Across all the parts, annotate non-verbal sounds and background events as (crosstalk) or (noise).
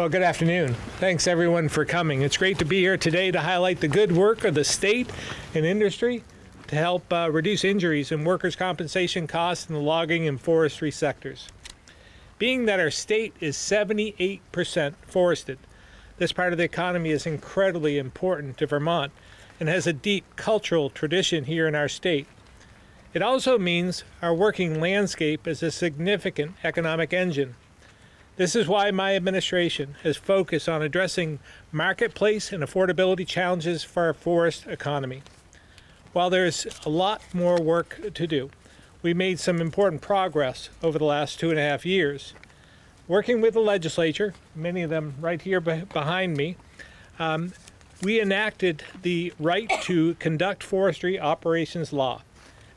Well, good afternoon. Thanks everyone for coming. It's great to be here today to highlight the good work of the state and industry to help uh, reduce injuries and workers' compensation costs in the logging and forestry sectors. Being that our state is 78% forested, this part of the economy is incredibly important to Vermont and has a deep cultural tradition here in our state. It also means our working landscape is a significant economic engine. This is why my administration has focused on addressing marketplace and affordability challenges for our forest economy. While there's a lot more work to do, we made some important progress over the last two and a half years. Working with the legislature, many of them right here behind me, um, we enacted the right to conduct forestry operations law,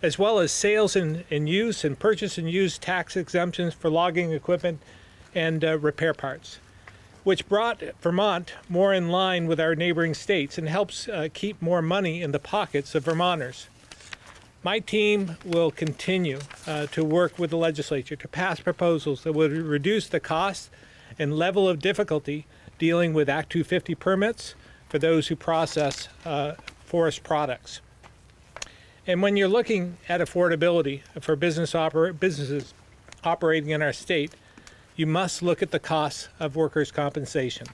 as well as sales and, and use and purchase and use tax exemptions for logging equipment and uh, repair parts, which brought Vermont more in line with our neighboring states and helps uh, keep more money in the pockets of Vermonters. My team will continue uh, to work with the legislature to pass proposals that would reduce the cost and level of difficulty dealing with Act 250 permits for those who process uh, forest products. And when you're looking at affordability for business oper businesses operating in our state, you must look at the costs of workers' compensation.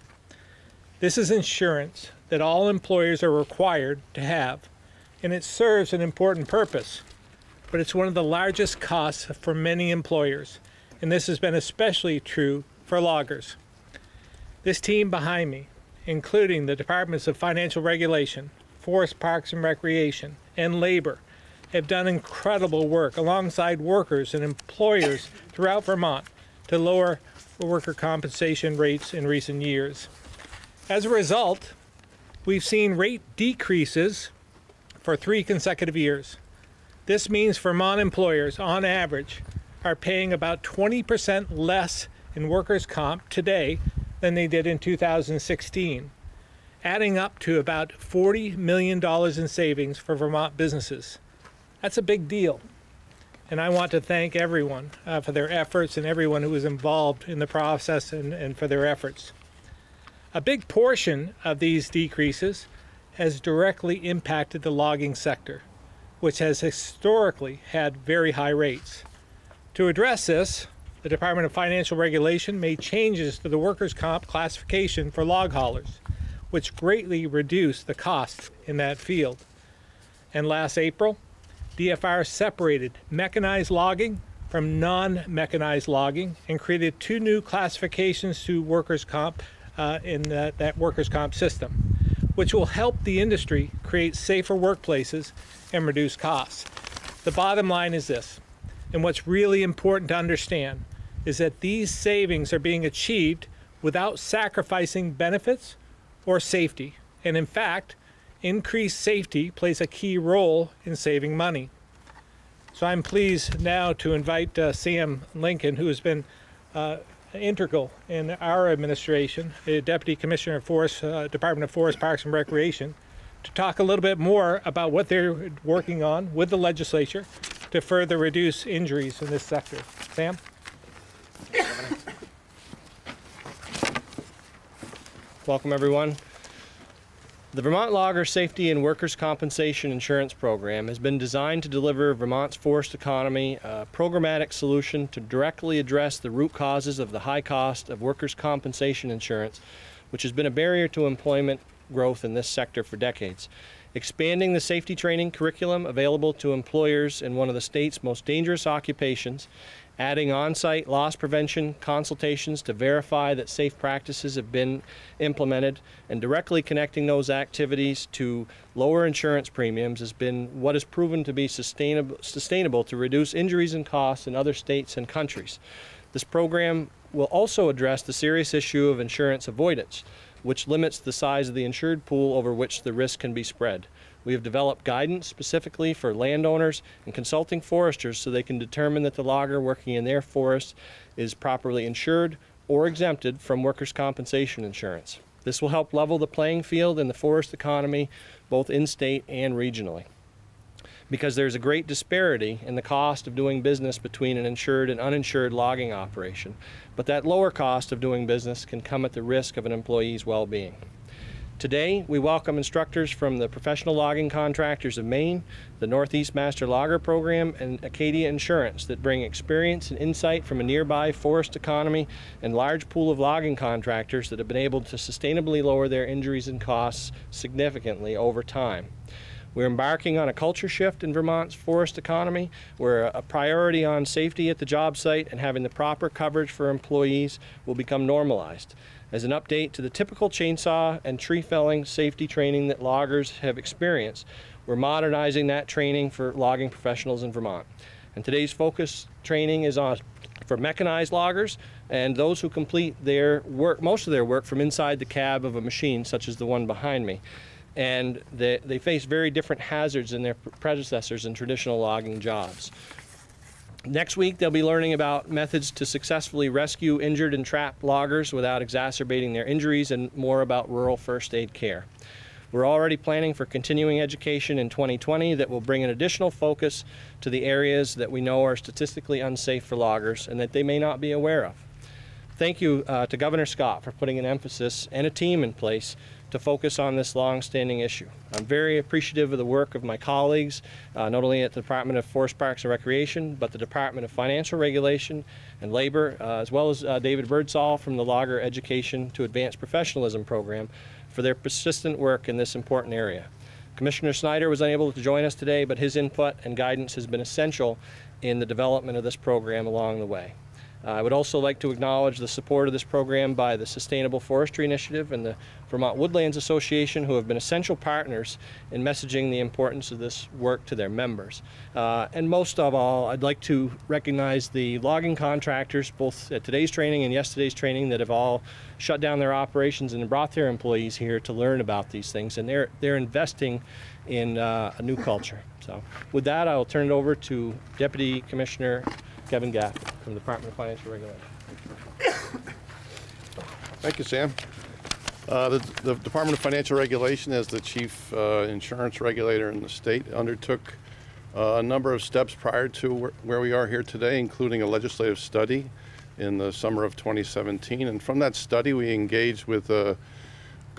This is insurance that all employers are required to have, and it serves an important purpose, but it's one of the largest costs for many employers, and this has been especially true for loggers. This team behind me, including the Departments of Financial Regulation, Forest Parks and Recreation, and Labor, have done incredible work alongside workers and employers throughout Vermont to lower worker compensation rates in recent years. As a result, we've seen rate decreases for three consecutive years. This means Vermont employers, on average, are paying about 20% less in workers' comp today than they did in 2016, adding up to about $40 million in savings for Vermont businesses. That's a big deal. And I want to thank everyone uh, for their efforts and everyone who was involved in the process and, and for their efforts. A big portion of these decreases has directly impacted the logging sector, which has historically had very high rates. To address this, the Department of Financial Regulation made changes to the workers' comp classification for log haulers, which greatly reduced the costs in that field. And last April, DFR separated mechanized logging from non-mechanized logging and created two new classifications to workers' comp uh, in that, that workers' comp system, which will help the industry create safer workplaces and reduce costs. The bottom line is this, and what's really important to understand is that these savings are being achieved without sacrificing benefits or safety. And in fact, increased safety plays a key role in saving money. So I'm pleased now to invite uh, Sam Lincoln, who has been uh, integral in our administration, a Deputy Commissioner of Forest, uh, Department of Forest, Parks and Recreation, to talk a little bit more about what they're working on with the legislature to further reduce injuries in this sector. Sam? Welcome, everyone. The Vermont Logger Safety and Workers' Compensation Insurance Program has been designed to deliver Vermont's forest economy a programmatic solution to directly address the root causes of the high cost of workers' compensation insurance, which has been a barrier to employment growth in this sector for decades. Expanding the safety training curriculum available to employers in one of the state's most dangerous occupations adding on-site loss prevention consultations to verify that safe practices have been implemented, and directly connecting those activities to lower insurance premiums has been what has proven to be sustainable, sustainable to reduce injuries and costs in other states and countries. This program will also address the serious issue of insurance avoidance, which limits the size of the insured pool over which the risk can be spread. We have developed guidance specifically for landowners and consulting foresters so they can determine that the logger working in their forest is properly insured or exempted from workers' compensation insurance. This will help level the playing field in the forest economy both in state and regionally. because there's a great disparity in the cost of doing business between an insured and uninsured logging operation. But that lower cost of doing business can come at the risk of an employee's well-being. Today, we welcome instructors from the Professional Logging Contractors of Maine, the Northeast Master Logger Program, and Acadia Insurance that bring experience and insight from a nearby forest economy and large pool of logging contractors that have been able to sustainably lower their injuries and costs significantly over time. We're embarking on a culture shift in Vermont's forest economy where a priority on safety at the job site and having the proper coverage for employees will become normalized. As an update to the typical chainsaw and tree felling safety training that loggers have experienced, we're modernizing that training for logging professionals in Vermont. And today's focus training is on for mechanized loggers and those who complete their work, most of their work from inside the cab of a machine, such as the one behind me. And they, they face very different hazards than their predecessors in traditional logging jobs. Next week, they'll be learning about methods to successfully rescue injured and trapped loggers without exacerbating their injuries and more about rural first aid care. We're already planning for continuing education in 2020 that will bring an additional focus to the areas that we know are statistically unsafe for loggers and that they may not be aware of. Thank you uh, to Governor Scott for putting an emphasis and a team in place to focus on this long-standing issue. I'm very appreciative of the work of my colleagues, uh, not only at the Department of Forest Parks and Recreation, but the Department of Financial Regulation and Labor, uh, as well as uh, David Birdsall from the Logger Education to Advanced Professionalism Program for their persistent work in this important area. Commissioner Snyder was unable to join us today, but his input and guidance has been essential in the development of this program along the way. Uh, I would also like to acknowledge the support of this program by the Sustainable Forestry Initiative and the Vermont Woodlands Association, who have been essential partners in messaging the importance of this work to their members. Uh, and most of all, I'd like to recognize the logging contractors, both at today's training and yesterday's training, that have all shut down their operations and brought their employees here to learn about these things. And they're, they're investing in uh, a new culture. So with that, I will turn it over to Deputy Commissioner Kevin Gaff from the Department of Financial Regulation. Thank you, Sam. Uh, the, the Department of Financial Regulation, as the chief uh, insurance regulator in the state, undertook uh, a number of steps prior to where, we are here today, including a legislative study in the summer of 2017. And from that study, we engaged with a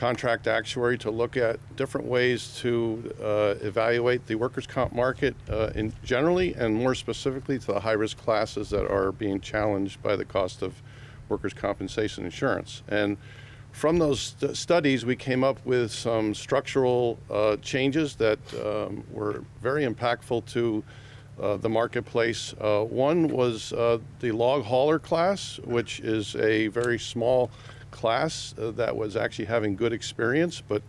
contract actuary to look at different ways to uh, evaluate the workers' comp market uh, in generally and more specifically to the high-risk classes that are being challenged by the cost of workers' compensation insurance. And from those st studies, we came up with some structural uh, changes that um, were very impactful to uh, the marketplace. Uh, one was uh, the log hauler class, which is a very small class uh, that was actually having good experience, but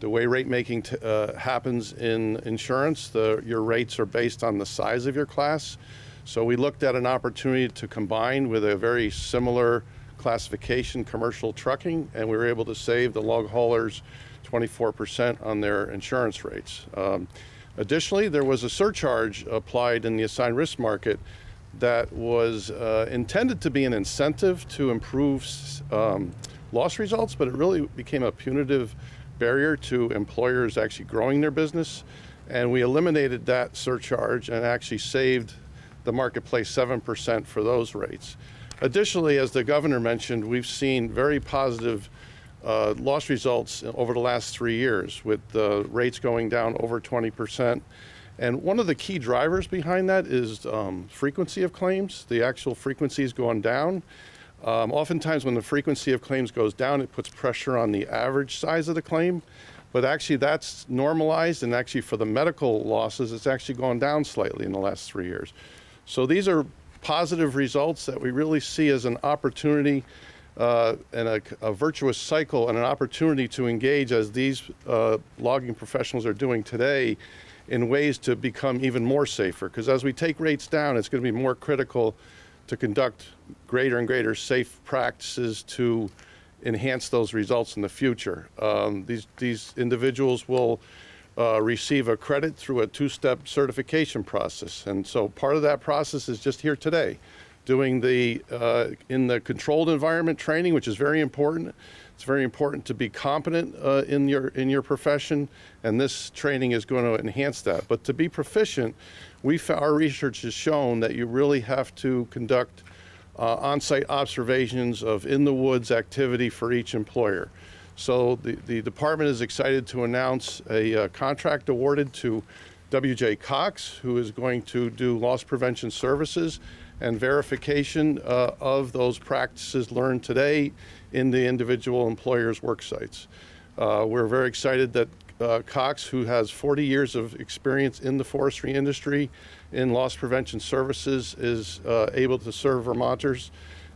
the way rate making uh, happens in insurance, the, your rates are based on the size of your class. So we looked at an opportunity to combine with a very similar classification commercial trucking, and we were able to save the log haulers 24% on their insurance rates. Um, additionally, there was a surcharge applied in the assigned risk market that was uh, intended to be an incentive to improve um, loss results, but it really became a punitive barrier to employers actually growing their business. And we eliminated that surcharge and actually saved the marketplace 7% for those rates. Additionally, as the governor mentioned, we've seen very positive uh, loss results over the last three years with the rates going down over 20 percent and one of the key drivers behind that is um, frequency of claims. The actual frequency is going down. Um, oftentimes when the frequency of claims goes down, it puts pressure on the average size of the claim. But actually that's normalized and actually for the medical losses, it's actually gone down slightly in the last three years. So these are positive results that we really see as an opportunity uh, and a, a, virtuous cycle and an opportunity to engage as these uh, logging professionals are doing today in ways to become even more safer. Because as we take rates down, it's going to be more critical to conduct greater and greater safe practices to enhance those results in the future. Um, these, these individuals will uh, receive a credit through a two-step certification process. And so part of that process is just here today, doing the, uh, in the controlled environment training, which is very important. It's very important to be competent uh, in your in your profession, and this training is going to enhance that. But to be proficient, we our research has shown that you really have to conduct uh, on-site observations of in-the-woods activity for each employer. So the, the department is excited to announce a uh, contract awarded to WJ Cox, who is going to do loss prevention services and verification uh, of those practices learned today in the individual employers' work sites. Uh, we're very excited that uh, Cox, who has 40 years of experience in the forestry industry in loss prevention services, is uh, able to serve Vermonters.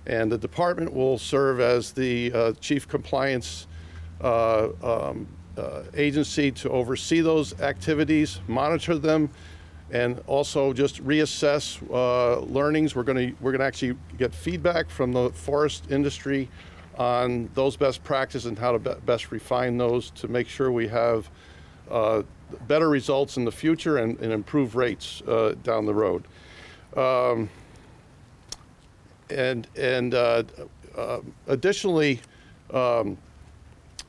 And the department will serve as the uh, chief compliance uh, um, uh, agency to oversee those activities, monitor them, and also just reassess learnings. We're going to we're going to actually get feedback from the forest industry on those best practices and how to be- best refine those to make sure we have uh, better results in the future and, and improved rates uh, down the road. Um, and and uh, uh, additionally, um,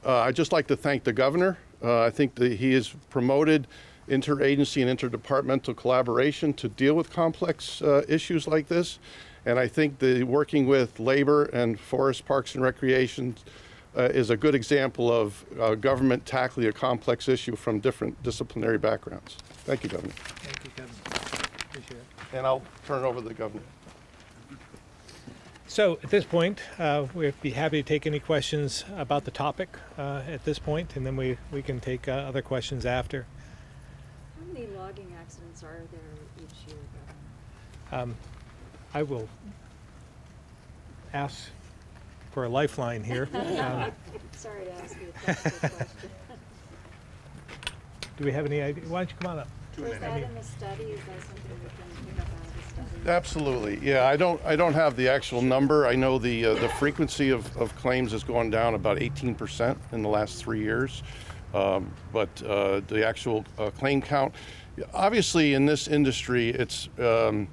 uh, I'd just like to thank the governor. Uh, I think that he has promoted interagency and interdepartmental collaboration to deal with complex issues like this. And I think the working with labor and forest parks and recreation uh, is a good example of uh, government tackling a complex issue from different disciplinary backgrounds. Thank you, Governor. Thank you, Governor. Appreciate it. And I'll turn it over to the governor. So at this point, uh, we'd be happy to take any questions about the topic uh, at this point, and then we, we can take uh, other questions after. How many logging accidents are there each year, Governor? Um, I will ask for a lifeline here. (laughs) Um, Sorry to ask you a (laughs) question. do we have any idea? Why don't you come on up? Was that in the study? Is that something we can pick up out of the study? Absolutely. Yeah, I don't, I don't have the actual number. I know the, uh, the frequency of, of claims has gone down about 18% in the last three years. Um, but uh, the actual uh, claim count, obviously in this industry, it's, um,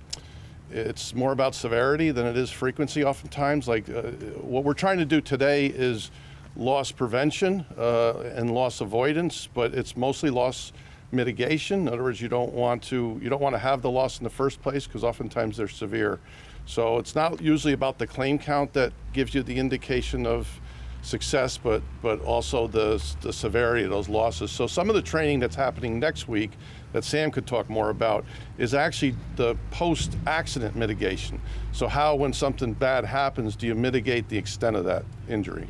it's more about severity than it is frequency oftentimes. Like uh, what we're trying to do today is loss prevention uh, and loss avoidance, but it's mostly loss mitigation. In other words, you don't want to you don't want to have the loss in the first place because oftentimes they're severe. So it's not usually about the claim count that gives you the indication of success, but but also the the severity of those losses. So some of the training that's happening next week that Sam could talk more about is actually the post-accident mitigation. So how when something bad happens, do you mitigate the extent of that injury?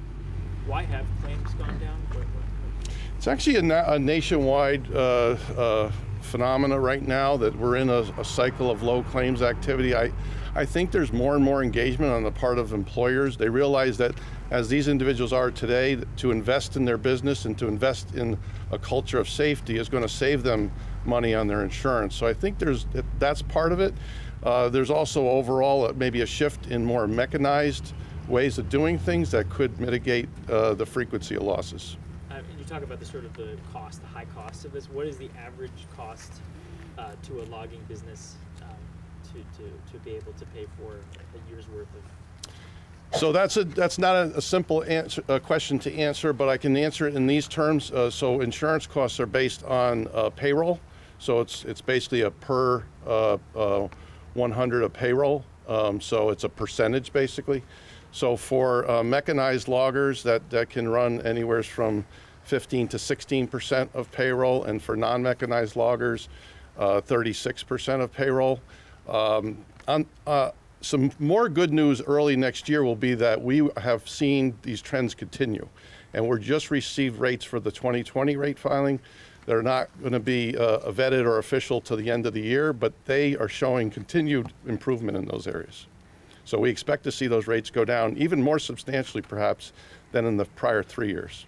Why have claims gone down? What- what- It's actually a, na- a nationwide uh, uh, phenomena right now that we're in a, a cycle of low claims activity. I, I think there's more and more engagement on the part of employers. They realize that as these individuals are today, to invest in their business and to invest in a culture of safety is going to save them money on their insurance. So I think there's that's part of it. Uh, there's also overall uh, maybe a shift in more mechanized ways of doing things that could mitigate uh, the frequency of losses. Uh, you talk about the sort of the cost, the high cost of this. What is the average cost uh, to a logging business to, to, to be able to pay for a year's worth of? So that's a that's not a, a simple answer, a question to answer, but I can answer it in these terms. Uh, so insurance costs are based on uh, payroll, so it's it's basically a per uh, uh, 100 of payroll. Um, so it's a percentage basically. So for uh, mechanized loggers, that that can run anywhere from 15 to 16 percent of payroll, and for non-mechanized loggers, uh, 36 percent of payroll. Um, on, uh, some more good news early next year will be that we have seen these trends continue. And we're just received rates for the 2020 rate filing. They're not going to be uh, vetted or official to the end of the year, but they are showing continued improvement in those areas. So we expect to see those rates go down even more substantially, perhaps, than in the prior three years.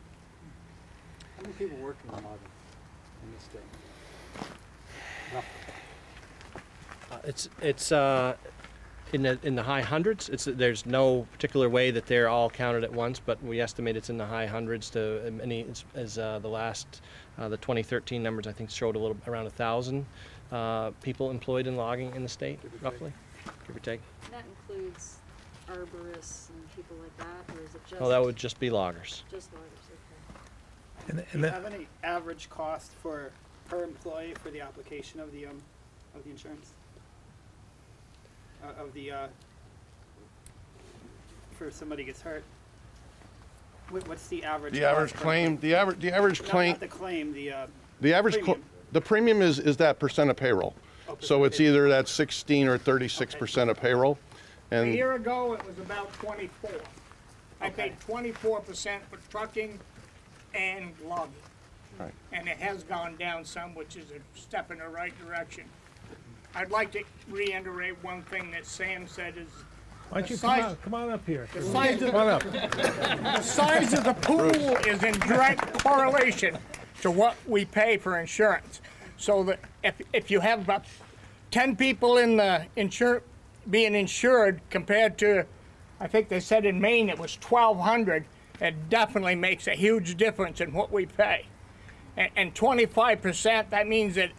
How many people work in logging in this state? Roughly. Uh, It's it's uh, in the in the high hundreds. It's there's no particular way that they're all counted at once, but we estimate it's in the high hundreds to as many as, as uh, the last uh, the 2013 numbers I think showed a little around a thousand uh, people employed in logging in the state, Give or take. roughly, give or take. And that includes arborists and people like that, or is it just? Well, that would just be loggers. Just loggers, okay. And, Do you have any average cost for, per employee for the application of the, um, of the insurance? Uh, of the, uh, for somebody gets hurt? What, what's the average? The cost average claim, the average, the average Not- claim, Not the claim, the, uh, the average, cl- premium. the premium is, is that percent of payroll. Oh, So it's either that 16 or 36% of payroll. A And year ago, it was about twenty-four. I paid twenty-four percent for trucking and logging. Right. And it has gone down some, which is a step in the right direction. I'd like to reiterate one thing that Sam said is why don't you the come on, come on up here? the size of, Come on up. the size of the pool is in direct correlation to what we pay for insurance. So that if, if you have about ten people in the insur, being insured compared to, I think they said in Maine it was twelve hundred, it definitely makes a huge difference in what we pay. And, and twenty-five percent, that means that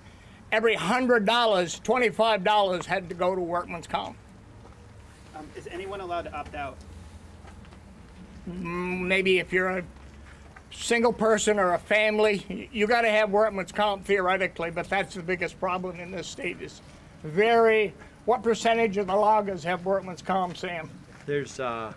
every hundred dollars, twenty-five dollars had to go to workman's comp. Um, is anyone allowed to opt out? maybe if you're a single person or a family, y- you got to have workman's comp theoretically, but that's the biggest problem in this state is very, what percentage of the loggers have workman's comp, Sam? There's, uh,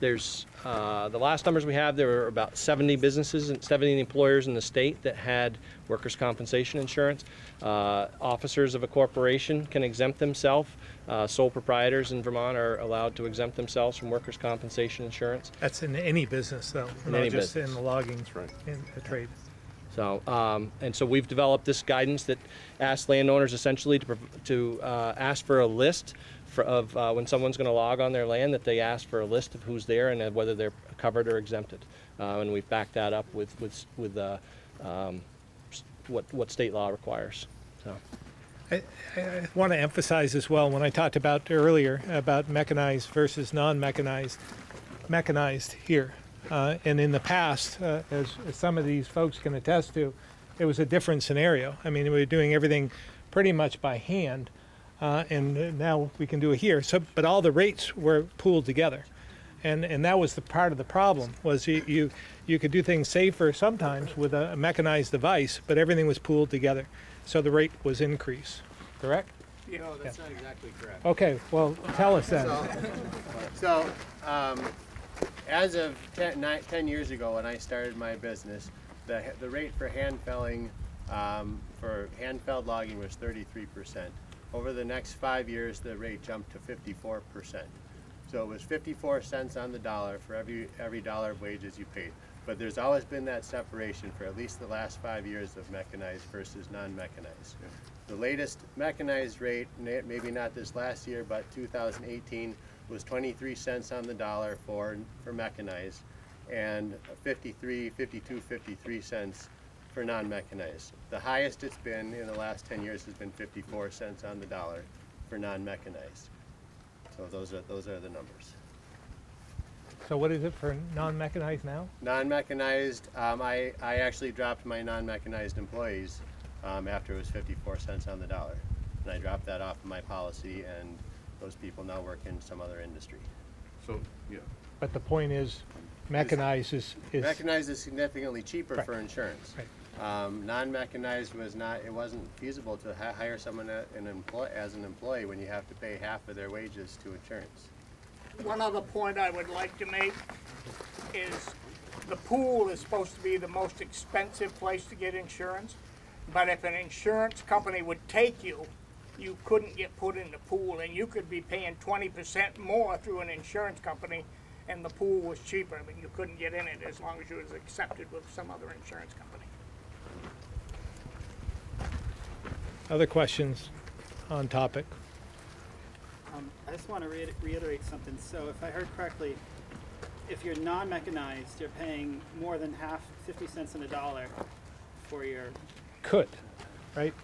there's, uh, the last numbers we have, there were about 70 businesses and 70 employers in the state that had workers' compensation insurance. Uh, officers of a corporation can exempt themselves. Uh, sole proprietors in Vermont are allowed to exempt themselves from workers' compensation insurance. That's in any business though, In not any just in the logging, right. in the trade. So, um, and so we've developed this guidance that asks landowners essentially to, to uh, ask for a list for, of uh, when someone's going to log on their land, that they ask for a list of who's there and uh, whether they're covered or exempted. Uh, and we've backed that up with with with uh, um, s- what what state law requires. So. I, I want to emphasize as well, when I talked about earlier about mechanized versus non-mechanized, mechanized here. Uh, and in the past, uh, as, as some of these folks can attest to, it was a different scenario. I mean, we were doing everything pretty much by hand, uh, and now we can do it here. So, but all the rates were pooled together, and and that was the part of the problem was you you, you could do things safer sometimes with a mechanized device, but everything was pooled together, so the rate was increased. Correct? No, that's not exactly correct. Okay. Well, tell us then. So, um, as of 10, 10 years ago when I started my business, the, the rate for hand felling, um, for hand felled logging was 33%. Over the next five years, the rate jumped to 54%. So it was 54 cents on the dollar for every, every dollar of wages you paid. But there's always been that separation for at least the last five years of mechanized versus non-mechanized. The latest mechanized rate, maybe not this last year, but 2018, was 23 cents on the dollar for, for mechanized and 53, 52, 53 cents for non-mechanized. The highest it's been in the last 10 years has been 54 cents on the dollar for non-mechanized. So those are, those are the numbers. So what is it for non-mechanized now? Non-mechanized, um, I, I actually dropped my non-mechanized employees, um, after it was fifty-four cents on the dollar. And I dropped that off of my policy and those people now work in some other industry. so, yeah. But the point is, mechanized is, is Mechanized is significantly cheaper Right. for insurance. Right. Um, non-mechanized was not, it wasn't feasible to hi- hire someone an employ, as an employee when you have to pay half of their wages to insurance. One other point I would like to make is the pool is supposed to be the most expensive place to get insurance. But if an insurance company would take you, you couldn't get put in the pool and you could be paying twenty percent more through an insurance company and the pool was cheaper, but you couldn't get in it as long as you was accepted with some other insurance company. Other questions on topic. Um, I just want to reiterate something. So if I heard correctly, if you're non-mechanized, you're paying more than half, 50 cents on a dollar for your, Could, right?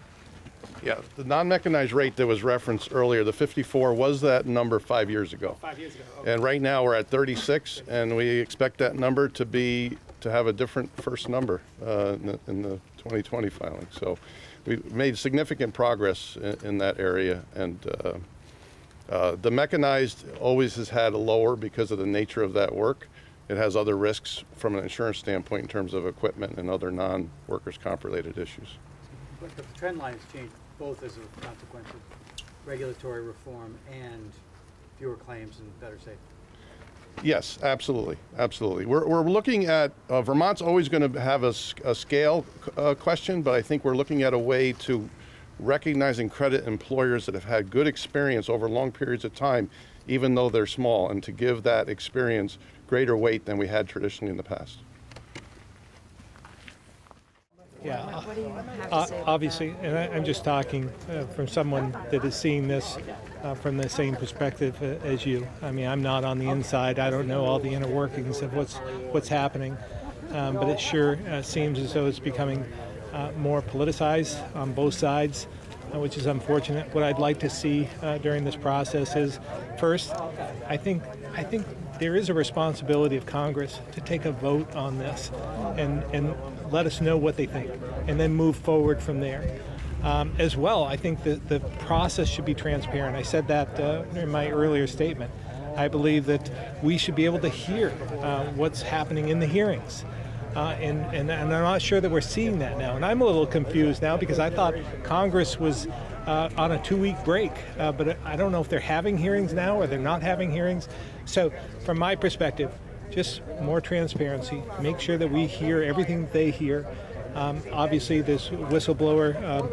Yeah, the non-mechanized rate that was referenced earlier, the 54, was that number five years ago. five years ago. Okay. And right now, we're at 36, and we expect that number to be, to have a different first number uh, in the- in the 2020 filing. So we made significant progress in in that area, and uh, Uh, The mechanized always has had a lower because of the nature of that work. It has other risks from an insurance standpoint in terms of equipment and other non-workers' comp related issues. But the trend line has changed both as a consequence of regulatory reform and fewer claims and better safety. Yes, absolutely, absolutely. We're, we're looking at, uh, Vermont's always going to have a, a scale uh, question, but I think we're looking at a way to recognize and credit employers that have had good experience over long periods of time, even though they're small, and to give that experience greater weight than we had traditionally in the past. Yeah. What do you have to Uh, say Obviously, and I- I'm just talking uh, from someone that is seeing this uh, from the same perspective uh, as you. I mean, I'm not on the inside. I don't know all the inner workings of what's what's happening, um, but it sure uh, seems as though it's becoming uh, more politicized on both sides, uh, which is unfortunate. What I'd like to see uh, during this process is, first, I think I think there is a responsibility of Congress to take a vote on this, and and let us know what they think, and then move forward from there. Um, as well, I think that the process should be transparent. I said that uh, in my earlier statement. I believe that we should be able to hear uh, what's happening in the hearings. Uh, and, and, and I'm not sure that we're seeing that now. And I'm a little confused now because I thought Congress was uh, on a two week break. Uh, but I don't know if they're having hearings now or they're not having hearings. So, from my perspective, just more transparency. Make sure that we hear everything they hear. Um, obviously, this whistleblower um,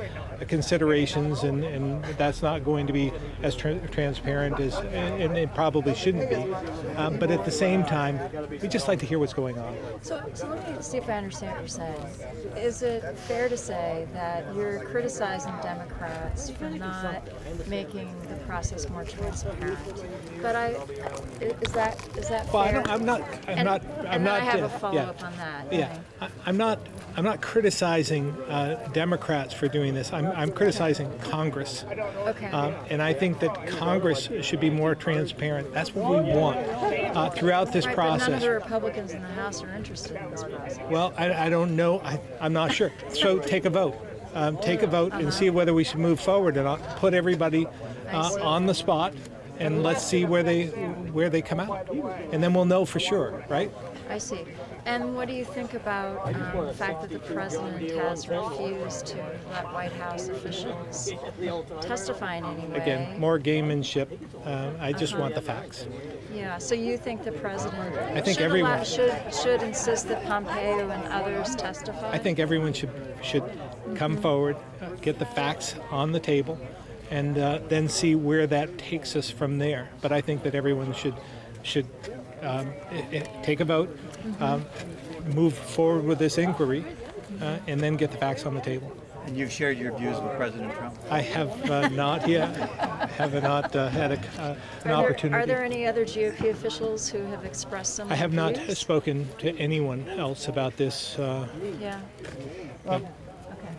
considerations, and, and that's not going to be as tra- transparent as, and it probably shouldn't be. Um, but at the same time, we just like to hear what's going on. So, so let me see if I understand what you're saying. Is it fair to say that you're criticizing Democrats for not making the process more transparent? But I, is that is that Well, fair? don't, I'm not. I'm and, not. I'm and not. I have uh, a follow yeah. up on that. Yeah, I, I'm not. I'm not criticizing uh, Democrats for doing this. I'm, I'm criticizing Congress. Okay. Um, and I think that Congress should be more transparent. That's what we want uh, throughout this right, but none of process. the Republicans in the House are interested in this process. Well, I, I don't know. I, I'm not sure. So take a vote. Um, take a vote and see whether we should move forward. And I'll put everybody uh, on the spot, and let's see where they where they come out, and then we'll know for sure, right? I see. And what do you think about um, the fact that the president has refused to let White House officials testify in any way? Again, more gamemanship. Uh, I just want the facts. Yeah. So you think the president I think should, everyone- allow, should should insist that Pompeo and others testify? I think everyone should should come forward, uh, get the facts on the table, and uh, then see where that takes us from there. But I think that everyone should should um, i- i- take a vote, um, move forward with this inquiry, uh, and then get the facts on the table. And you've shared your views with President Trump? I have uh, not yet, have not uh, had a, uh, an Are there, opportunity. are there any other GOP officials who have expressed some? I have not views? spoken to anyone else about this. Uh, Yeah.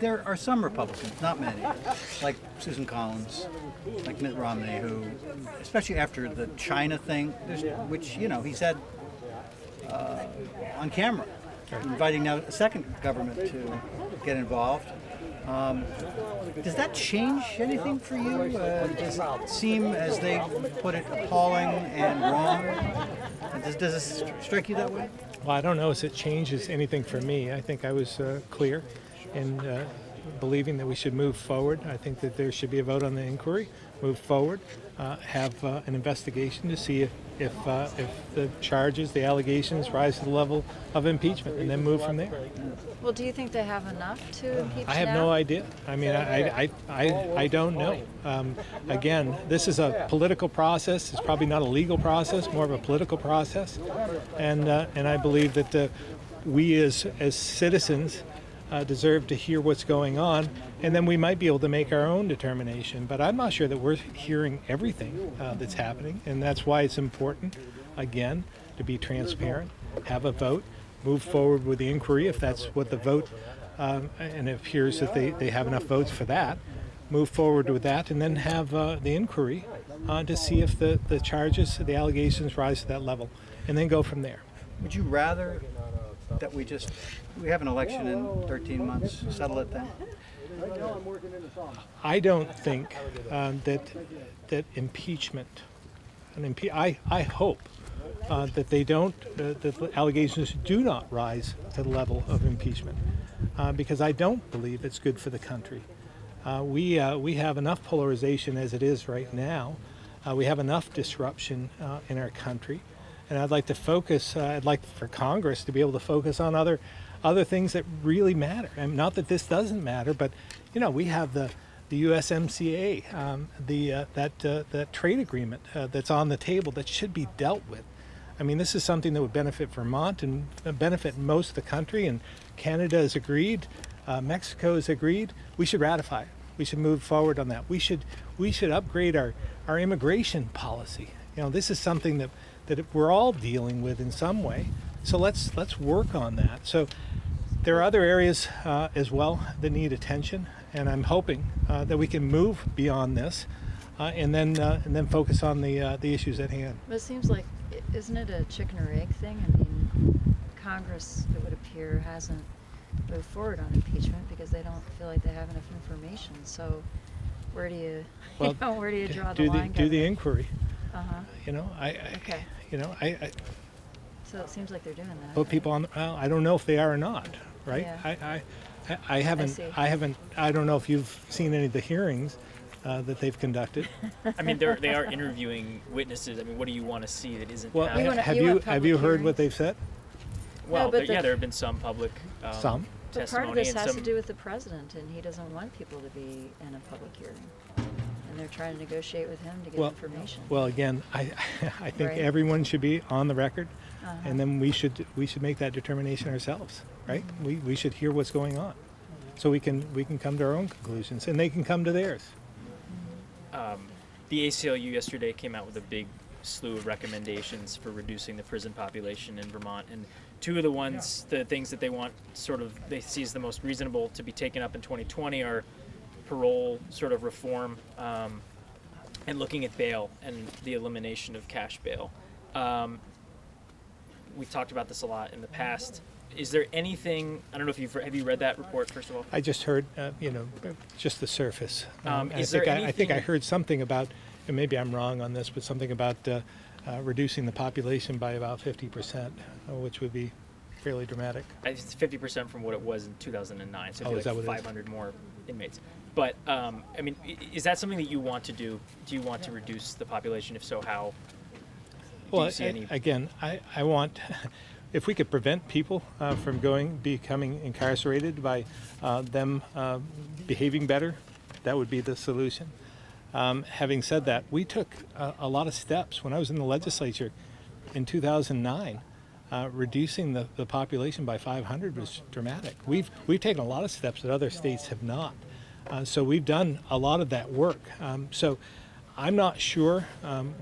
There are some Republicans, not many, like Susan Collins, like Mitt Romney, who, especially after the China thing, which, you know, he said uh, on camera, inviting now a second government to get involved. Um, does that change anything for you? Uh, does it seem, as they put it, appalling and wrong? Does, does it strike you that way? Well, I don't know if it changes anything for me. I think I was uh, clear in uh, believing that we should move forward. I think that there should be a vote on the inquiry, move forward, uh, have uh, an investigation to see if if, uh, if the charges, the allegations rise to the level of impeachment, and then move from there. Well, do you think they have enough to impeach I have now? no idea. I mean, I, I, I, I don't know. Um, again, this is a political process. It's probably not a legal process, more of a political process. And, uh, and I believe that uh, we as, as citizens uh, deserve to hear what's going on, and then we might be able to make our own determination. But I'm not sure that we're hearing everything uh, that's happening, and that's why it's important, again, to be transparent, have a vote, move forward with the inquiry if that's what the vote, um, and it appears that they, they have enough votes for that, move forward with that, and then have uh, the inquiry uh, to see if the, the charges, the allegations rise to that level, and then go from there. Would you rather that we just, we have an election in 13 months, settle it then? I don't think um, that that impeachment, an impe- I, I hope uh, that they don't, uh, that the allegations do not rise to the level of impeachment, uh, because I don't believe it's good for the country. Uh, we uh, we have enough polarization as it is right now. Uh, we have enough disruption in our country, and I'd like to focus. Uh, I'd like for Congress to be able to focus on other other things that really matter. And not that this doesn't matter, but you know we have the the USMCA, um, the uh, that uh, that trade agreement uh, that's on the table that should be dealt with. I mean, this is something that would benefit Vermont and benefit most of the country. And Canada has agreed, uh, Mexico has agreed. We should ratify it. We should move forward on that. We should we should upgrade our our immigration policy. You know, this is something that that we're all dealing with in some way. So let's let's work on that. So there are other areas uh, as well that need attention, and I'm hoping uh, that we can move beyond this, uh, and then uh, and then focus on the uh, the issues at hand. But it seems like, isn't it a chicken or egg thing? I mean, Congress, it would appear, hasn't moved forward on impeachment because they don't feel like they have enough information. So where do you, (laughs) Well, you know, where do you draw do the line? do the inquiry. Uh-huh. You know, I, I Okay. You know I, I So it seems like they're doing that. put people on. Well, I don't know if they are or not. Right? Yeah. I, I I I haven't see. I haven't I don't know if you've seen any of the hearings uh, that they've conducted. (laughs) I mean, they're they are interviewing witnesses. I mean, what do you want to see that isn't Well, happening? wanna- have you you have you public heard what they've said? well, but there, the- yeah, there have been some public um, Some. But part of this has some. to do with the president, and he doesn't want people to be in a public hearing. And they're trying to negotiate with him to get Well, information. Well, again, I (laughs) I think Right. everyone should be on the record, Uh-huh. and then we should we should make that determination ourselves, right? Mm-hmm. We we should hear what's going on, so we can we can come to our own conclusions, and they can come to theirs. um, the ACLU yesterday came out with a big slew of recommendations for reducing the prison population in Vermont, and two of the ones, the things that they want, sort of, they see as the most reasonable to be taken up in 2020 are parole sort of reform, um, and looking at bail and the elimination of cash bail. Um, we've talked about this a lot in the past. Is there anything? I don't know if you've have you read that report first of all. I just heard, uh, you know, just the surface. Um, and is I think there I, I think I heard something about, and maybe I'm wrong on this, but something about uh, uh, reducing the population by about 50 percent, uh, which would be fairly dramatic. It's fifty percent from what it was in two thousand and nine, so Oh, it'd is be that like what it is? five hundred more inmates. But um, I mean, is that something that you want to do? Do you want to reduce the population? If so, how? Do Well, you see a- any? again, I, I want, (laughs) if we could prevent people uh, from going, becoming incarcerated by uh, them uh, behaving better, that would be the solution. Um, having said that, we took a, a lot of steps when I was in the legislature in 2009. Uh, reducing the, the population by 500 was dramatic. We've we've taken a lot of steps that other states have not. Uh, so we've done a lot of that work. Um, so I'm not sure um,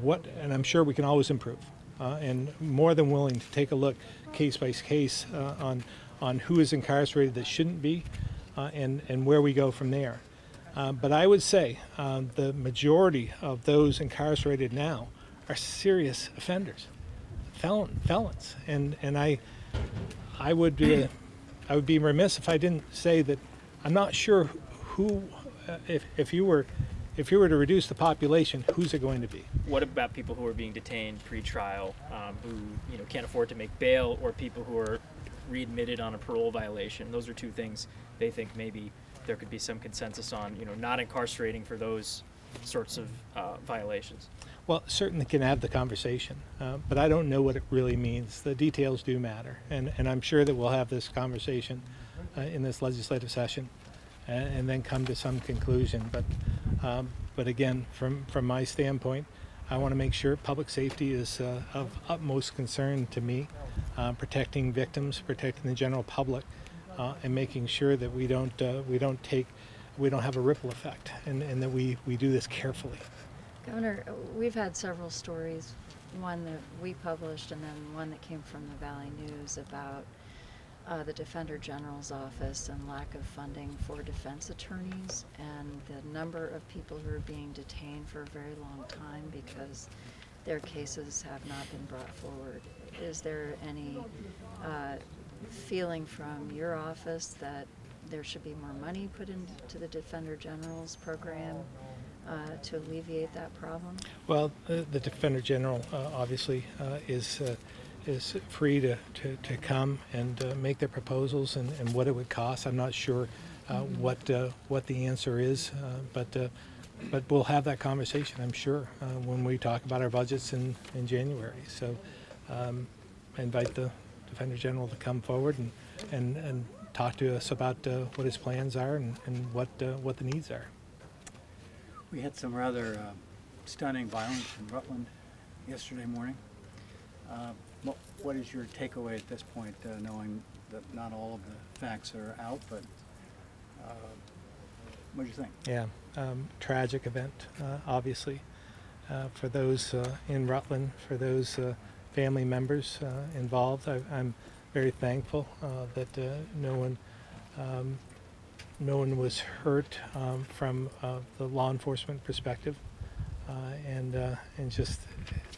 what, and I'm sure we can always improve, uh, and more than willing to take a look case by case uh, on on who is incarcerated that shouldn't be, uh, and and where we go from there. Uh, but I would say uh, the majority of those incarcerated now are serious offenders, felon, felons, and and I I would be I would be remiss if I didn't say that I'm not sure who uh, if if you were if you were to reduce the population, who's it going to be? What about people who are being detained pre-trial, um, who you know can't afford to make bail, or people who are readmitted on a parole violation? Those are two things they think maybe there could be some consensus on. You know, not incarcerating for those sorts of uh, violations. Well, certainly can have the conversation, uh, but I don't know what it really means. The details do matter, and, and I'm sure that we'll have this conversation uh, in this legislative session, and, and then come to some conclusion. But um, but again, from from my standpoint, I want to make sure public safety is uh, of utmost concern to me, uh, protecting victims, protecting the general public, uh, and making sure that we don't uh, we don't take we don't have a ripple effect, and, and that we, we do this carefully. Governor, we've had several stories, one that we published and then one that came from the Valley News about uh, the Defender General's office and lack of funding for defense attorneys and the number of people who are being detained for a very long time because their cases have not been brought forward. Is there any uh, feeling from your office that there should be more money put into the Defender General's program uh, to alleviate that problem? Well, uh, the Defender General uh, obviously uh, is is free to, to, to come and uh, make their proposals and, and what it would cost. I'm not sure uh, what uh, what the answer is, uh, but uh, but we'll have that conversation. I'm sure uh, when we talk about our budgets in, in January. So um, I invite the Defender General to come forward and and, and talk to us about uh, what his plans are and, and what uh, what the needs are. We had some rather uh, stunning violence in Rutland yesterday morning. Uh, what, is your takeaway at this point, uh, knowing that not all of the facts are out, but uh, what do you think? Yeah, um, tragic event, uh, obviously, uh, for those uh, in Rutland, for those uh, family members involved. I, I'm very thankful that no one, um, no one was hurt um, from the law enforcement perspective, and and just,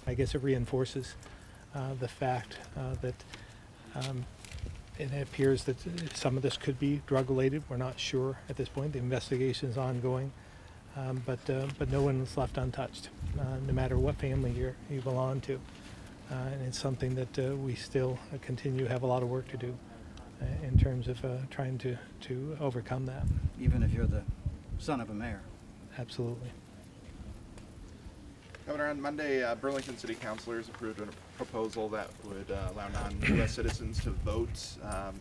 I guess it reinforces the fact uh, that. Um, it appears that some of this could be drug related. We're not sure at this point. The investigation is ongoing, um, but uh, but no one is left untouched, uh, no matter what family you you belong to. Uh, and it's something that uh, we still uh, continue to have a lot of work to do uh, in terms of uh, trying to to overcome that. Even if you're the son of a mayor. Absolutely. Governor, on Monday, uh, Burlington City Councilors approved a proposal that would uh, allow non-U.S. citizens to vote. Um,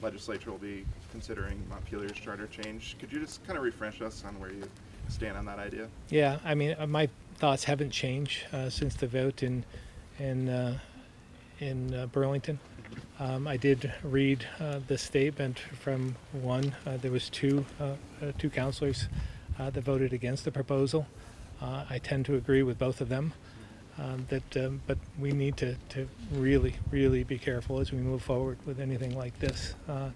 legislature will be considering Montpelier's charter change. Could you just kind of refresh us on where you stand on that idea? Yeah, I mean, uh, my thoughts haven't changed uh, since the vote in in uh, in uh, Burlington. Um, I did read the statement from one. There was two two councilors that voted against the proposal. Uh, I tend to agree with both of them. Um, that, um, but we need to, to really, really be careful as we move forward with anything like this. Uh,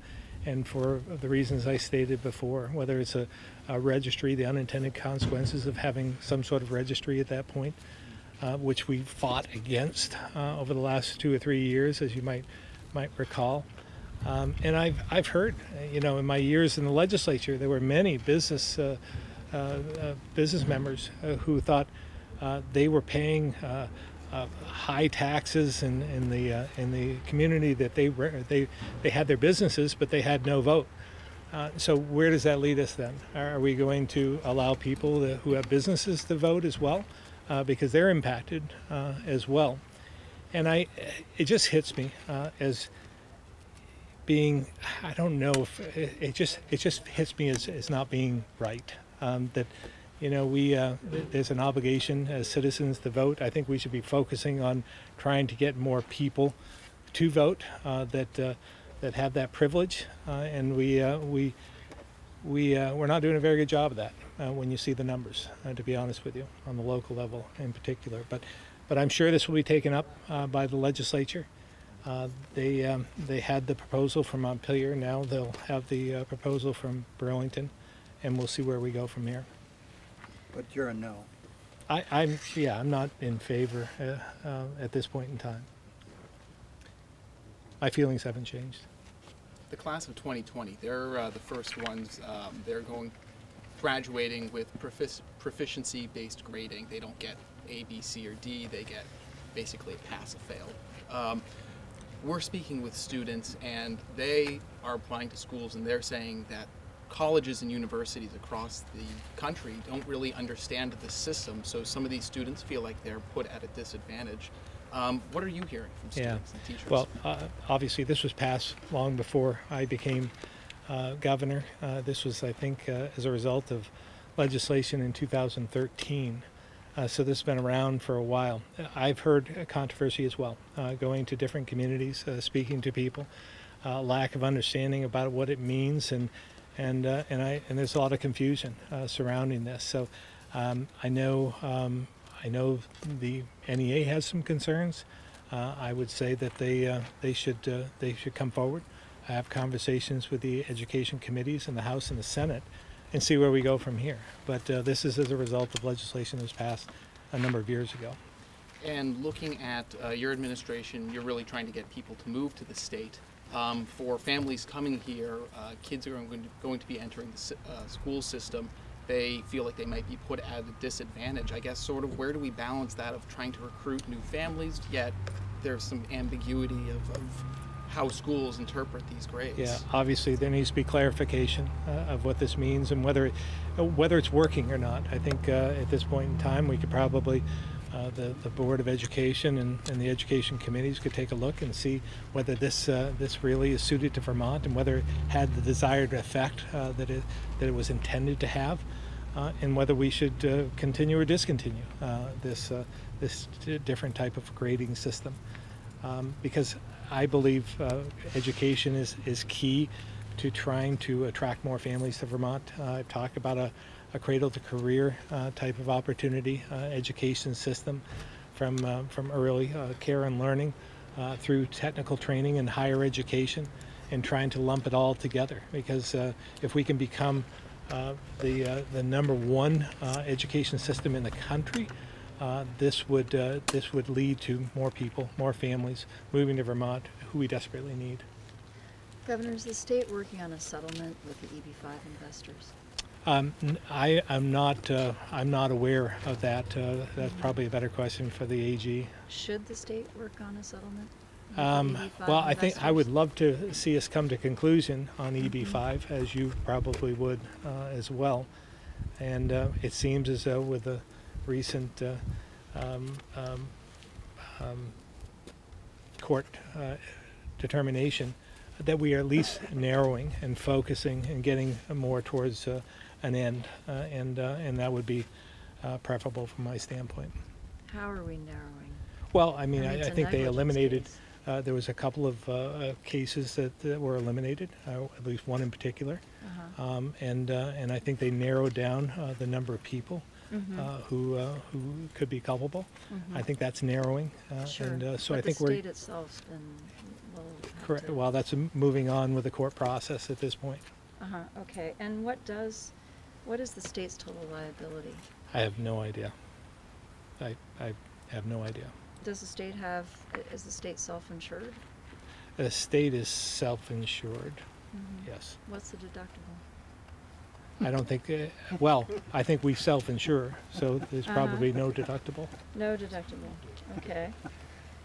and for the reasons I stated before, whether it's a, a registry, the unintended consequences of having some sort of registry at that point, uh, which we fought against uh, over the last two or three years, as you might might recall. Um, and I've I've heard, uh, you know, in my years in the legislature, there were many business uh, uh, uh, business members uh, who thought uh, they were paying uh, uh, high taxes in, in the uh, in the community that they re- they they had their businesses, but they had no vote. Uh, so where does that lead us then? Are we going to allow people that, who have businesses to vote as well, uh, because they're impacted uh, as well? And I, it just hits me uh, as being, I don't know if it, it just it just hits me as, as not being right. Um, that you know we uh, there's an obligation as citizens to vote. I think we should be focusing on trying to get more people to vote uh, that uh, that have that privilege, uh, and we uh, we we uh, we're not doing a very good job of that when you see the numbers. To be honest with you, on the local level in particular, but but I'm sure this will be taken up by the legislature. They um, they had the proposal from Montpelier. Now they'll have the proposal from Burlington, and we'll see where we go from here. But you're a no. I, I'm yeah, I'm not in favor uh, uh, at this point in time. My feelings haven't changed. the class of 2020, they're uh, the first ones. Um, they're going graduating with profic- proficiency-based grading. They don't get A, B, C, or D. They get basically a pass or fail. Um, we're speaking with students, and they are applying to schools, and they're saying that colleges and universities across the country don't really understand the system. So some of these students feel like they're put at a disadvantage. Um, what are you hearing from Yeah. students and teachers? Well, uh, obviously, this was passed long before I became uh, governor. Uh, this was, I think, uh, as a result of legislation in 2013. Uh, so this has been around for a while. I've heard controversy as well, uh, going to different communities, uh, speaking to people, uh, lack of understanding about what it means, and and uh, and I and there's a lot of confusion uh, surrounding this. So um, I know um, I know the NEA has some concerns. Uh, I would say that they uh, they should uh, they should come forward, have conversations with the education committees in the House and the Senate, and see where we go from here. But uh, this is as a result of legislation that was passed a number of years ago. And looking at your administration, you're really trying to get people to move to the state. Um, for families coming here, uh, kids who are going to, be entering the uh, school system. They feel like they might be put at a disadvantage. I guess, sort of, where do we balance that of trying to recruit new families, yet there's some ambiguity of, of how schools interpret these grades? Yeah, obviously there needs to be clarification uh, of what this means and whether it, whether it's working or not. I think uh, at this point in time we could probably uh, the the board of education and, and the education committees could take a look and see whether this uh, this really is suited to Vermont and whether it had the desired effect uh, that it that it was intended to have. Uh, and whether we should uh, continue or discontinue uh, this this different type of grading system um, because I believe education is, is key to trying to attract more families to Vermont. I've talked about a, a cradle to career uh, type of opportunity, uh, education system from, uh, from early care and learning through technical training and higher education and trying to lump it all together because if we can become uh, the, uh, the number one uh, education system in the country, this would this would lead to more people, more families moving to Vermont, who we desperately need. Governor, is the state working on a settlement with the EB5 investors? Um, I am not uh, I'm not aware of that. Uh, that's probably a better question for the AG. Should the state work on a settlement? Um, EB5 well, I think I would love to see us come to conclusion on EB5, as you probably would uh, as well. And uh, it seems as though with the recent uh, um, um, um, court uh, determination that we are at least narrowing and focusing and getting more towards uh, an end, uh, and uh, and that would be uh, preferable from my standpoint. How are we narrowing? Well, I mean, I I, mean, I it's a think they eliminated, uh, there was a couple of, uh, uh, cases that, that were eliminated, uh, at least one in particular. Uh-huh. Um, and, uh, and I think they narrowed down, uh, the number of people, Mhm. uh, who, uh, who could be culpable. I Mhm. think that's narrowing, uh, Sure. and, uh, so but I think the we're. state itself's been, Correct, well, that's moving on with the court process at this point. Uh-huh, okay. And what does, what is the state's total liability? I have no idea. I, I have no idea. Does the state have, is the state self-insured? The state is self-insured, Mhm. yes. What's the deductible? I don't think, uh, (laughs) well, I think we self-insure, so there's Uh-huh. probably no deductible. No deductible, okay.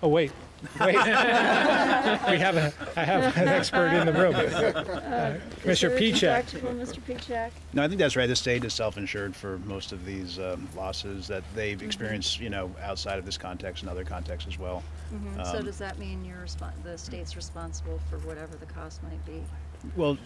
Oh, wait, wait. (laughs) We have a, I have an expert in the room. Uh, Is Mr. there Pieciak. Mr. Pieciak? No, I think that's right. The state is self-insured for most of these um, losses that they've Mm-hmm. experienced, you know, outside of this context and other contexts as well. Mhm. So Um, does that mean you're respon the state's responsible for whatever the cost might be? Well,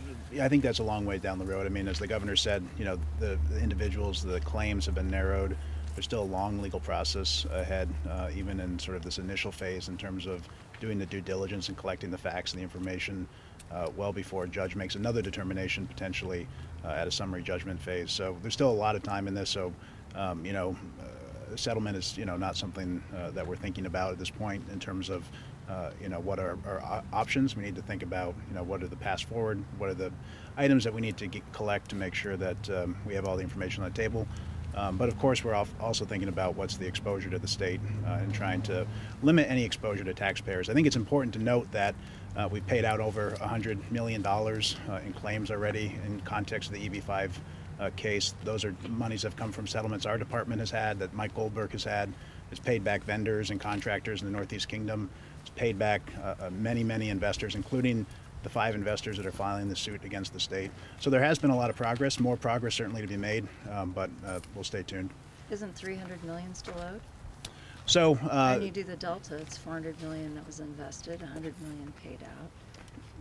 I think that's a long way down the road. I mean, as the governor said, you know, the, the individuals, the claims have been narrowed. There's still a long legal process ahead, uh, even in sort of this initial phase in terms of doing the due diligence and collecting the facts and the information uh, well before a judge makes another determination potentially uh, at a summary judgment phase. So there's still a lot of time in this. So, um, you know, uh, settlement is, you know, not something uh, that we're thinking about at this point in terms of uh, you know, what are our options? We need to think about, you know, what are the paths forward? What are the items that we need to get, collect to make sure that um, we have all the information on the table? Um, but of course, we're also thinking about what's the exposure to the state uh, and trying to limit any exposure to taxpayers. I think it's important to note that uh, we've paid out over $100 million uh, in claims already in context of the EB5 uh, case. Those are monies that have come from settlements our department has had, that Mike Goldberg has had. It's paid back vendors and contractors in the Northeast Kingdom. It's paid back uh, uh, many, many investors, including the five investors that are filing the suit against the state. So there has been a lot of progress, more progress certainly to be made, um, but uh, we'll stay tuned. Isn't three hundred million still owed? So, uh, And you do the delta, it's four hundred million that was invested, hundred million paid out.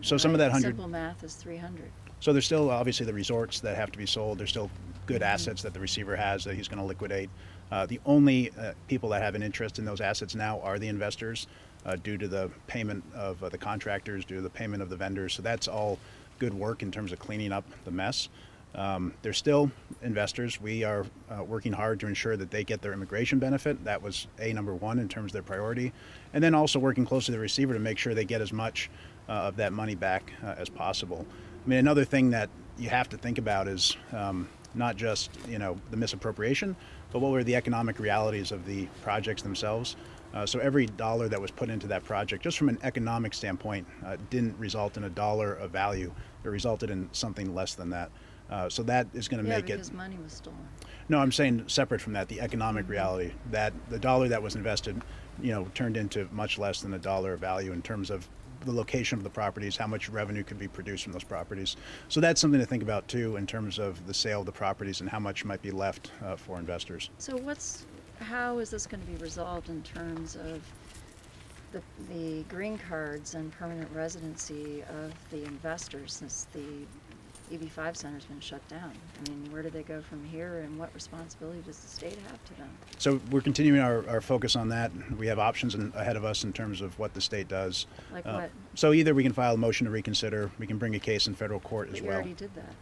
so some of Right? that hundred, Simple math is three hundred. so there's still obviously the resorts that have to be sold. There's still good Mm-hmm. assets that the receiver has that he's going to liquidate. Uh, the only uh, people that have an interest in those assets now are the investors, uh, due to the payment of uh, the contractors, due to the payment of the vendors. So that's all good work in terms of cleaning up the mess. Um, there's still investors. We are uh, working hard to ensure that they get their immigration benefit. That was a number one in terms of their priority, and then also working closely with the receiver to make sure they get as much uh, of that money back uh, as possible. I mean, another thing that you have to think about is um, not just you know the misappropriation, but what were the economic realities of the projects themselves. Uh, so every dollar that was put into that project, just from an economic standpoint, uh, didn't result in a dollar of value. It resulted in something less than that. Uh, so that is going to Yeah, make it. because money was stolen. No, I'm saying separate from that, the economic reality that the dollar that was invested, you know, turned into much less than a dollar of value in terms of the location of the properties, how much revenue could be produced from those properties. So that's something to think about too in terms of the sale of the properties and how much might be left uh, for investors. So what's, how is this gonna be resolved in terms of the, the green cards and permanent residency of the investors since the EB5 center's been shut down? I mean, where do they go from here and what responsibility does the state have to them? So we're continuing our, our focus on that. We have options in, ahead of us in terms of what the state does. Like Uh, what? So either we can file a motion to reconsider, we can bring a case in federal court as But you well. already did that.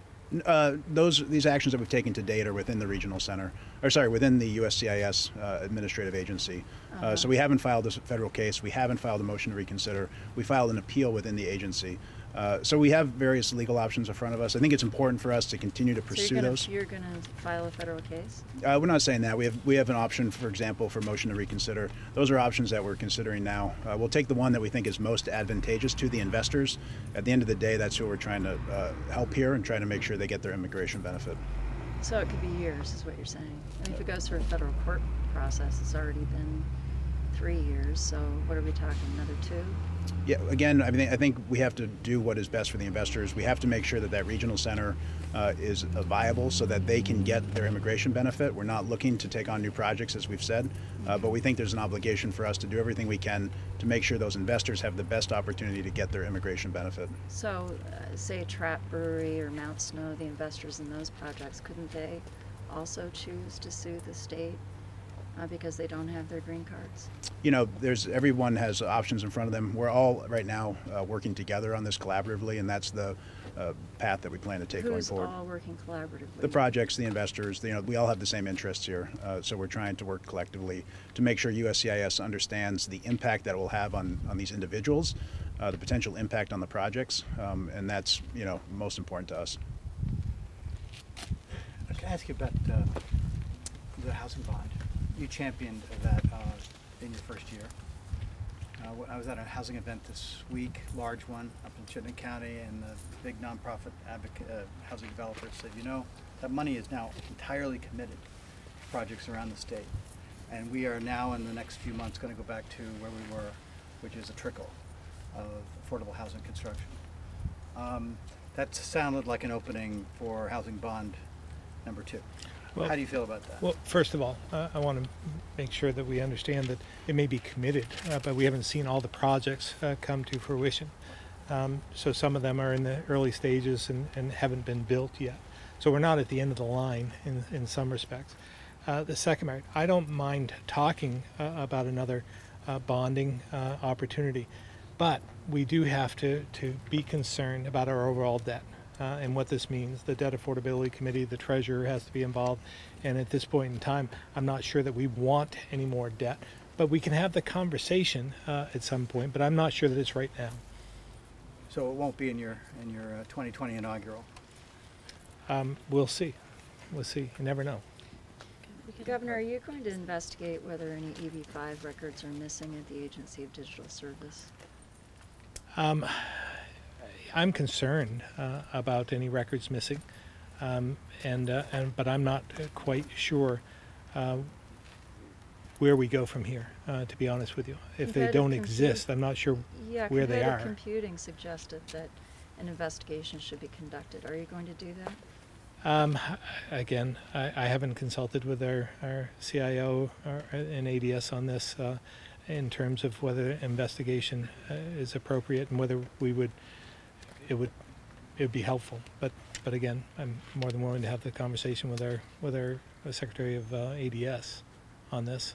Uh, those these actions that we've taken to date are within the regional center, or sorry, within the USCIS uh, administrative agency. uh Uh-huh. so we haven't filed a federal case. We haven't filed a motion to reconsider. We filed an appeal within the agency. Uh, so we have various legal options in front of us. I think it's important for us to continue to So pursue you're gonna, those. you're gonna file a federal case? Uh, we're not saying that. We have we have an option, for example, for motion to reconsider. Those are options that we're considering now. Uh, we'll take the one that we think is most advantageous to the investors. At the end of the day, that's who we're trying to uh, help here and trying to make sure they get their immigration benefit. So it could be years, is what you're saying. And if it goes through a federal court process, it's already been three years, so what are we talking, another two? Yeah, again, I mean, I think we have to do what is best for the investors. We have to make sure that that regional center uh, is uh, viable so that they can get their immigration benefit. We're not looking to take on new projects, as we've said, uh, but we think there's an obligation for us to do everything we can to make sure those investors have the best opportunity to get their immigration benefit. So, uh, say Trapp Brewery or Mount Snow, the investors in those projects, couldn't they also choose to sue the state uh, because they don't have their green cards? You know, there's everyone has options in front of them. We're all right now uh, working together on this collaboratively, and that's the uh, path that we plan to take going Who's forward. all working collaboratively? the projects, the investors, you know, we all have the same interests here. Uh, so we're trying to work collectively to make sure USCIS understands the impact that it will have on, on these individuals, uh, the potential impact on the projects, um, and that's, you know, most important to us. I can I ask you about uh, the housing bond? You championed that uh, in your first year. Uh, I was at a housing event this week, large one up in Chittenden County, and the big nonprofit advocate, uh, housing developers said, you know, that money is now entirely committed to projects around the state. And we are now, in the next few months, going to go back to where we were, which is a trickle of affordable housing construction. Um, that sounded like an opening for housing bond number two. Well- How do you feel about that? Well, first of all, uh, I want to make sure that we understand that it may be committed, uh, but we haven't seen all the projects uh, come to fruition. Um, so some of them are in the early stages and, and haven't been built yet. So we're not at the end of the line in, in some respects. Uh, the second part, I don't mind talking uh, about another uh, bonding uh, opportunity, but we do have to, to be concerned about our overall debt uh, and what this means. The Debt Affordability Committee, the treasurer has to be involved, and at this point in time, I'm not sure that we want any more debt. But we can have the conversation uh, at some point, but I'm not sure that it's right now. So it won't be in your, in your uh, 2020 inaugural? Um, we'll see. We'll see. You never know. Governor, are you going to investigate whether any EB5 records are missing at the Agency of Digital Service? Um, I'm concerned uh, about any records missing, um, and uh, and but I'm not uh, quite sure uh, where we go from here. Uh, to be honest with you, if they don't exist, I'm not sure Yeah, where they are. computing suggested that an investigation should be conducted. Are you going to do that? Um, again, I, I haven't consulted with our, our CIO or, and ADS on this uh, in terms of whether investigation uh, is appropriate and whether we would, it would, it would be helpful. But, but again, I'm more than willing to have the conversation with our, with our Secretary of uh, ADS on this.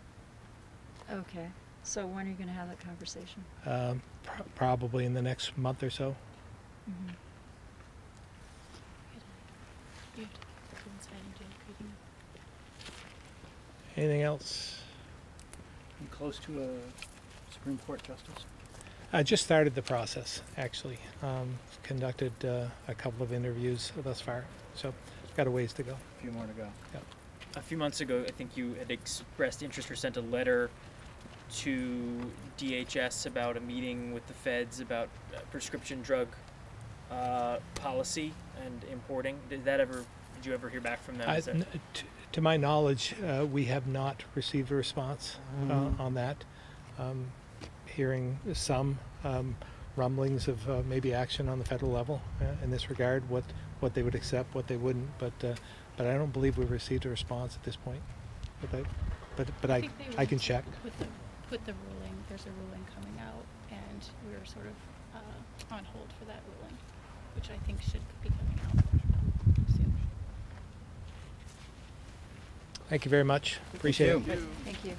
Okay, so when are you going to have that conversation? Um, pr- probably in the next month or so. Mhm. Anything else? You close to a Supreme Court justice? I just started the process, actually. Um, conducted uh, a couple of interviews thus far, so got a ways to go. A few more to go. Yep. A few months ago, I think you had expressed interest or sent a letter to DHS about a meeting with the feds about uh, prescription drug uh, policy and importing. Did that ever? Did you ever hear back from them? I- that- n- t- To my knowledge, uh, we have not received a response uh, Mhm. on that. Um, Hearing some um, rumblings of uh, maybe action on the federal level uh, in this regard, what, what they would accept, what they wouldn't, but, uh, but I don't believe we've received a response at this point. But I, but, but I, think they I can check. With the, with the ruling, there's a ruling coming out, and we're sort of uh, on hold for that ruling, which I think should be coming out soon. Thank you very much. Appreciate it. Thank you.